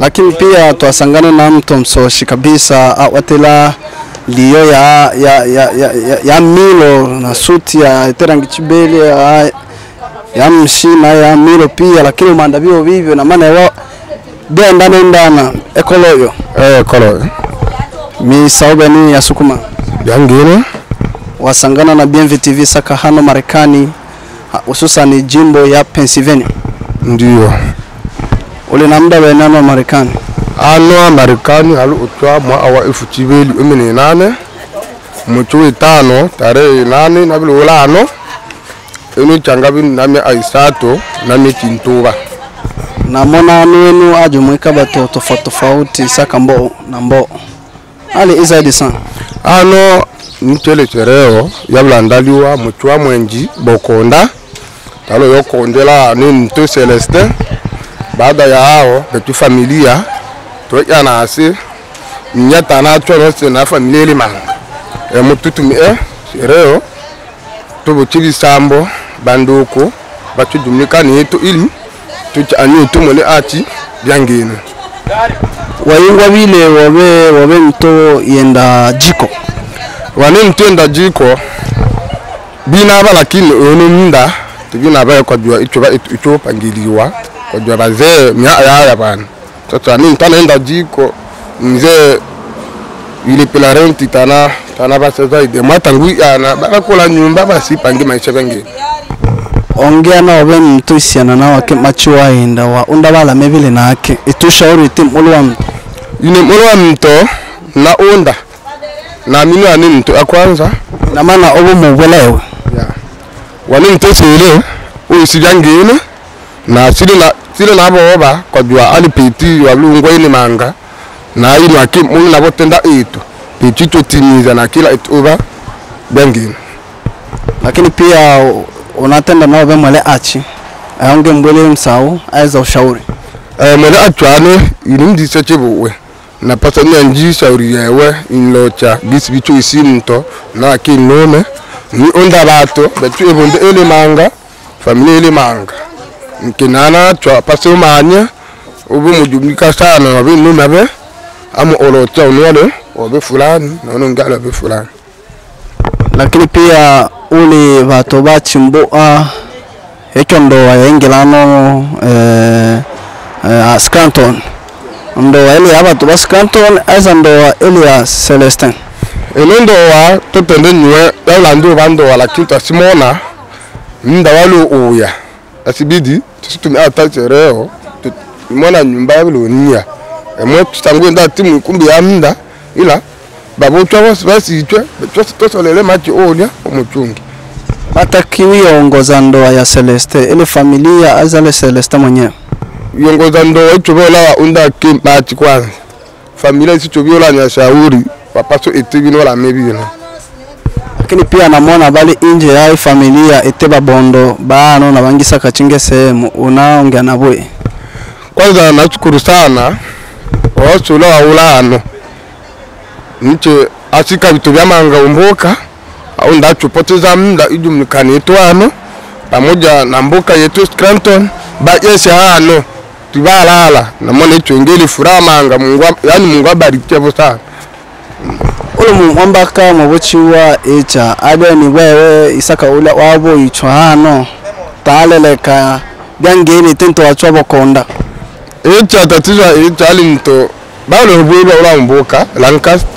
lakini pia twasangana na mtu msoshi kabisa awatela liyo ya, ya, ya, ya, ya, ya milo na suti ya terangi chibeli ya, ya mshina ya milo pia lakini umanda vio vivyo na maana yo bia ndana ndana ekoloyo. Eh ekoloyo. Mi sauba ni ya sukuma. Yangine? Wasangana na BMV TV saka hano Marekani hususan jimbo ya Pennsylvania. Ndiyo uli na muda wenano Marekani? Ano Marekani hali utwa mwa wa elfu tibili umi ni nane mwezi wa tano tarehe nane na vile ulano inu changa vinu nami aisato nami chintuba namona anu wenu ajumuika bato tofauti tofauti saka mbo na mbo. Ali izaidi sana. Ano nitele chereo yabulandaliwa mwezi wa mwenji bokonda. Talo yokondela ni mtu Celeste baada ya hao betu familia toya nasi nyata na chwa nose na familia ile manga e mututu mi e chereo tubu chili sambo banduku batu jumika ni yetu ili tuchani tumole achi byangine waingwa vile wobe wobe mto yenda jiko. Wane mto yenda jiko binaba lakini ono mnda tibinaba kwa jua icho icho pangiliwa kwa jua bazee mya ya bana sasa mimi ntanaenda jiko. Mzee ile pela renti tana tana basa zaidi matangu yana bakakola nyumba basi pangi maisha bengine ongea na wobe mto isiana na wake machi waenda wa unda bala mevile nake itushauri tim uli wa mto ine mto na unda. Na minu ani mto akwanza na maana obo mubwelewe. Wani mto sele uisi byangine na sile na sile na boba kwa jua ali piti wa lungo ini manga. Na ino aki mulu na botenda itu. Piti to timiza na kila ituba byangine lakini pia unatenda nao vema le achi. Aonge mbele msau aiza ushauri. Eh mwele achwane na pasa ni anji shauri yewe inlocha gisi bicho isi mto na aki nome ni onda bato betu ebonde ele manga familia ele manga nkinana chwa pasi umanya ubu mujumika sana wabi numabe abe amu olocha unwale wabe fulani na unongala wabi fulani. Lakini pia uli bato bachimboa ekyo ndoa yaingilano eh, eh, Scranton ndoa ile ya bato ba Scranton aiza ndoa ile ya Celestin eno ndowa totende nywe yaulandu bandowa lakini tasimona mnda walu uya asibidi tusitumia hata chereo mwana nyumba yabilonia emwe tutangue nda timu kumbi ya mnda ila twose tosolele machi olia omuchungi. Ndoa ya Celeste ile familia azale Celeste mwenyewe ndoa unda kimachi kwanza. Familia nyashauri la lakini pia namona bali inje ya hii familia ete babondo bano na bangisa kachinge sehemu. Unaongea na bwe kwanza nashukuru sana wasula waulano niche asika vitu vya manga umboka au ndachupoteza mda ijumlikani yetu hano pamoja na mboka yetu Scranton bajese hano tibalala namona icho ingeli furaha manga Mungu yani Mungu abarikie sana ule mwambaka mwabuchiwa echa abe ni wewe isaka ule wabo ichwa hano taaleleka byangeni tento wachwa bokonda. Icha tatizo icha ali mto. Balo hubuiba ula mboka Lancaster.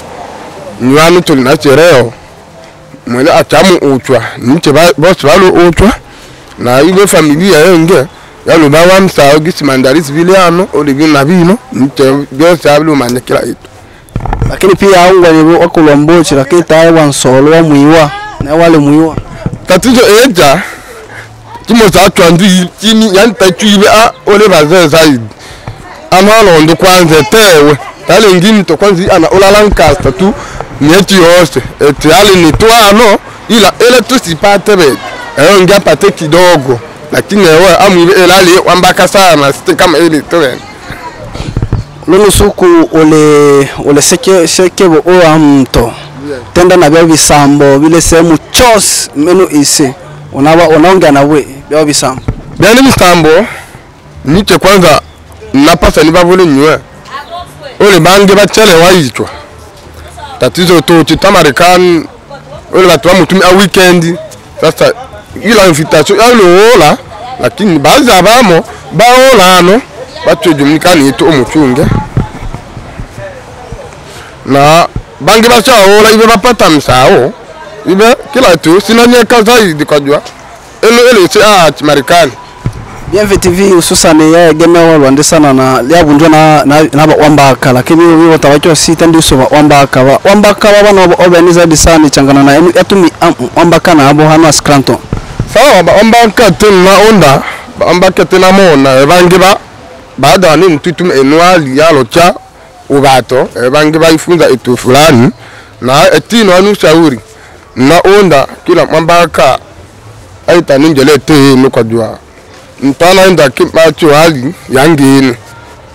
Nywani tuli na chereo. Mwele achamu uchwa. Niche ba- bosi balo uchwa. Na ile familia yenge yalo bawa msao gisi mandarisi vile ano oli vino. Bino niche byose kila itu lakini pia aungwa ni wakulwa mbochi lakini taye wansolo wa mwiwa na wale mwiwa. Tatizo eja kimo sa twandu chini yani tachuibe a ole bazee zaidi. Amalondo alondo kwanza tewe tale ngini to kwanza ana ola Lancaster tu nyeti yose. Eti ali ni twano ila ele tusipate be eyo ngia pate kidogo. Lakini ewe amwibe elali wambaka sana site kama ile tuwe lulu suku ule ule seke sekebo oa mto. Tenda na bya bisambo bile sehemu chos menu isi. Unaba unaongea na we bya bisambo byani bisambo niche kwanza napasa nibavule nywe. Ole bange bachelewa ichwa tatizo tuchita Marekani ole batu bamutumia weekend. Sasa ila invitation yaloola lakini baadhi abamo baolano batwejumikani itu omuchunge na bangi bachaola ibe bapata msao. Ibe kila tu sinanyeka zaidi kajua elo elo si ati Marekani. Bienve TV hususan wa Rwanda sana na lyabunjwa na na, na wambaka. Lakini wiwo tawacho sita ndiso wambaka. Wa wambaka wa bana obeni zaidi sana changana na yatumi wambaka na abo hano Scranton sawa wambaka tena onda wambaka tena mona bangi ba baada ni mtutum enwali yalo cha ubato bangi baifunza etu fulani. Na etino anu shauri na onda kila mambaka aita ninjele te nukajua ntana enda kimacho hali yangine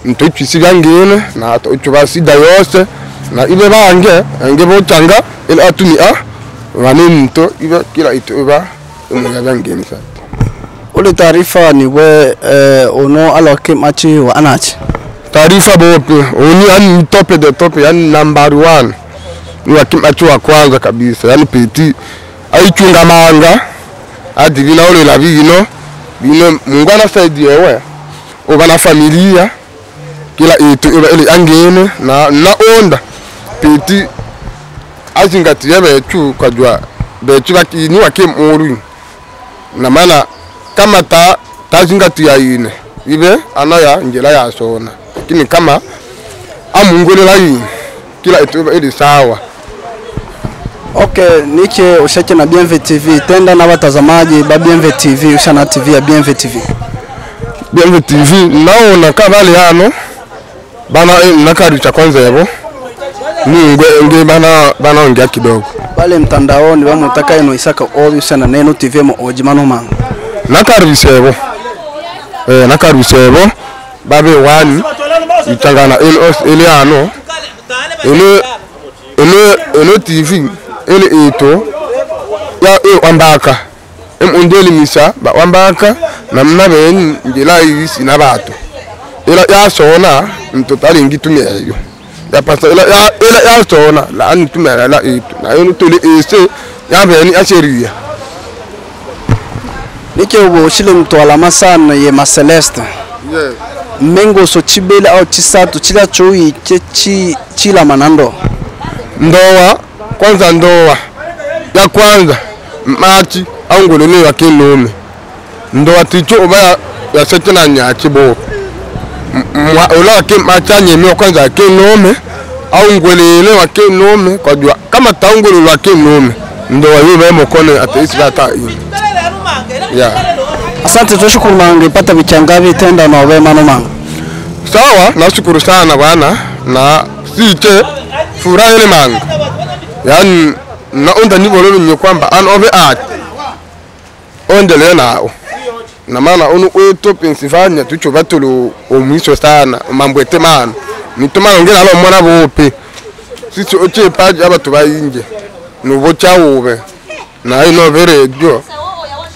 ntochisi byangine na tochuba sida yose na ibe bange enge bochanga ile atuni a vanini nto ibe kila ito iba umuya byangine sa ule taarifa ni we eh, ono aloke machi wa anachi? Taarifa bope oni yani tope de tope yani number one. Ni wakimacho wa kwanza kabisa yani peti aichunga manga adi vina ule la vino vino mungu anasaidia ewe. Uba na familia kila itu iba ile angene na na onda. Peti azingatia bechu kajua bechu bakini wakimuru na maana kama ta tazingatia ine. Ibe anaya njela ya sona. Lakini kama amungulela ine. Kila itu iba ili sawa. Okay, niche ushake na BMV TV tenda na watazamaji ba BMV TV ushana TV ya BMV TV BMV TV naona ka bali hano bana nakaricha kwanza yabo. Ni ngwe nge bana bana ongea kidogo. Pale mtandaoni bamutaka ino isaka obi ushana neno TV mo ojimano manga nakarwisebo eh, nakarwisebo babe wani itangana ele ano ele ele ele tv ele eto ya e wambaka emundeli misa ba wambaka namna beni ngila yisi nabato ela yasona ntotali ngitumiyeyo yapasa ela yasona la nitumiyelela eto nayo ntole ese yabeni aseriya nike ubo shile mtwala masana ye maseleste yeah. mengo so chibele au chisatu chila chui che chi chila manando? Ndoa kwanza ndoa. Ya kwanza machi au ngoloni wa kinume ndoa ticho uba ya sete na nyachi bo ula wa ke macha nyemi kwanza ya kinume au ngolele wa kinume kwa jua kama taungolo wa kinume ndoa hiyo ba mkono ataisi hata ya asante tushukuru mange pata vichangavi tenda na wema no manga sawa nashukuru sana bwana na siche furaha ile manga Yaani naunda nivololo nye kwamba an ove art. Ondele nao. Na maana unu kwetu pinsifanya tucho batulu omwisho sana mambo ete mana nituma ngena lo mwana bope sisi oche paji abatu bayinje nubo chawube na ino vere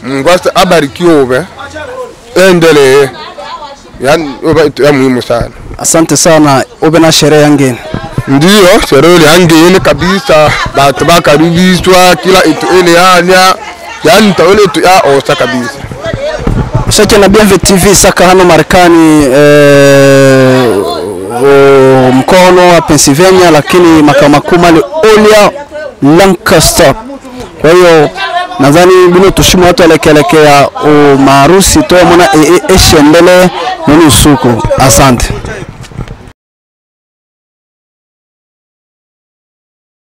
jo mngwasa abariki ube endelee yani ya muhimu sana. Asante sana ube na sherehe yangeni ndiyo seroli angene kabisa. Batu bakaribishwa kila itu ile yanya yani tawele itu ya osa kabisa. Ushake na Bienve TV saka hano Marekani eh, o- mkono wa Pennsylvania, lakini makao makuu mali Olia Lancaster. Kwa hiyo nadhani bino tushimo watu alekelekea umaarusi toa mwana eshendele nini usuku. Asante.